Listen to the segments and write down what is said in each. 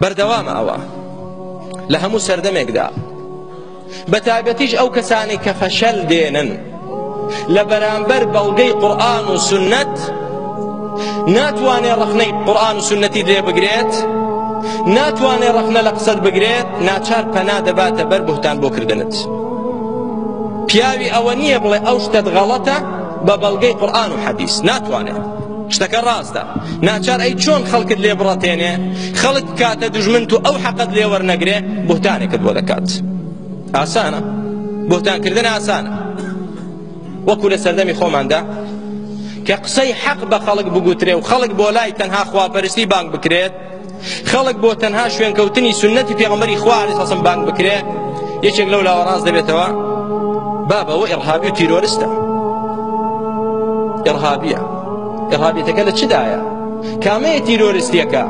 بەردەوامە ئەوە لە هەموو سەردەمێکدا بە تایبەتیش ئەو کەسانی کە فەشەل دێنن لە بەرامبەر بەڵگەی قورآن و سنت ناتوانێ ڕخنەی قورآن و سنەتی لێ بگرێت ناتوانێ ڕخنە لە قسەت بگرێت ناچار پەنا دەباتە بەر بهتان بۆ کردنت پیاوی ئەوە نییە بڵێ ئەو شتت غەڵەتە بە بەڵگەی قورآن و حەدیث ناتوانێت شتەکە ڕاستە ناچار ئەی چۆن خەڵکت لێ بڕەتێنێ خەڵک بکاتە دژمنت و ئەو حەقت لێ وەرنەگرێ بهتانێکت بۆ دەکات ئاسانە بهتانکردن ئاسانە وەکو لە سەردەمی خۆماندا کە قسەی حەق بە خەڵک بگوترێ و خەڵک بۆ لای تەنها خواپەرستی بانگ بکرێت خەڵک بۆ تەنها شوێنکەوتنی سونەتی پێغەمبەری خوا علیه السلام بانگ بکرێ یەکێک لەو لاوە ڕاست دەبێتەوە بابە و ئێرهابی و تیرۆرستە ئێرهابیە ئێرهابیتەکە لە چدایە کامەیە تیرۆرستیەکە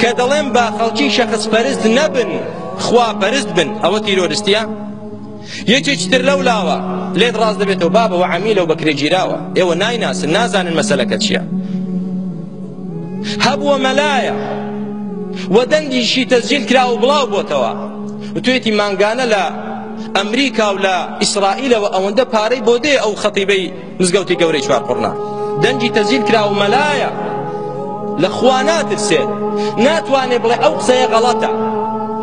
کە دەڵێن با خەڵکی شەخص پەرست نەبن خوا پەرست بن ئەوە تیرۆرستیە یەکێکی تر لەو لاوە لێت ڕاست دەبێتەوە بابە و عەمیلە و بەکرێگیراوە ئێوە نایناسن نازانن مەسەلەکە چییە هەبووە مەلایە و دەنگیشی تەزجیل کرا و بڵاو بۆتەوە وتوێتی مانگانە لە ئەمریکا و لە ئیسرائیلەوە ئەوەندە پارەی بۆ دێ ئەو خەتیبەی مزگەوتی گەورەی چوار قڕنە دەنگی تەزیل کراو مەلایە لە خوا ناترسێت ناتوانێت بڵێ ئەو قسەیە غەڵەتە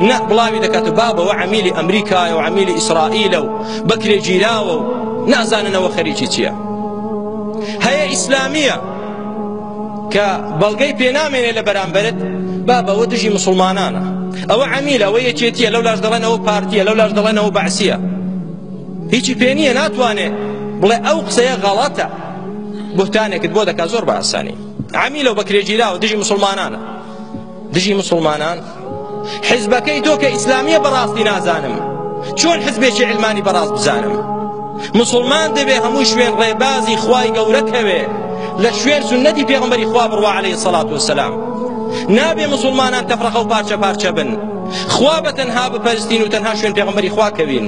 نە بڵاوی دەکات و بابەوە عمیلی ئەمریکایە و عمیلی ئیسرائیلە و بەکرێ گیراوە و نازاننەوە خەریکی چییە هەیە ئیسلامیە کە بەڵگەی پێنامێنێ لە بەرامبرت با بەوە دژی مسلمانانە ئەوە عمیل ئەوە یەکێتیە لەو لاش دەڵێنەوە پارتیە لەو لاش دەڵێنەوە بەعسیە هیچی پێ نییە ناتوانێ بڵێ ئەو قسەیە غەڵەتە بهتانێکت بۆ دەکات زۆر بە ئاسانی عمیلە و بەکرێگیراوە دژی مسلمانانە دژی مسلمانان حزبەکەی تۆ کە ئیسلامیە بەڕاستی نازانم چۆن حزبێکی علمانی بەڕاست بزانم مسلمان دەبێ هەموو شوێن ڕێبازی خوای گەورە کەوێ لە شوێن سنەتی پێغمبەری خوا بڕوا عليه سەڵات وسلام نابێ مسلمانان تەفرەخە و پارچە پارچە بن خوا بە تەنها بپەرستین و تەنها شوێن پێغمبەری خوا کەوین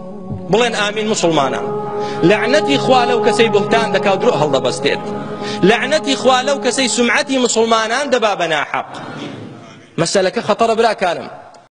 بڵێن ئامین مسلمانان لەعنەتی خوا لەو کەسەی بهتان دەکا و درۆ هەڵدەبەستێت لەعنەتی خوا لەو کەسەی سمعەتی مسلمانان دەبا بە ناحەق مەسەلەکە خەتەڕە براکانم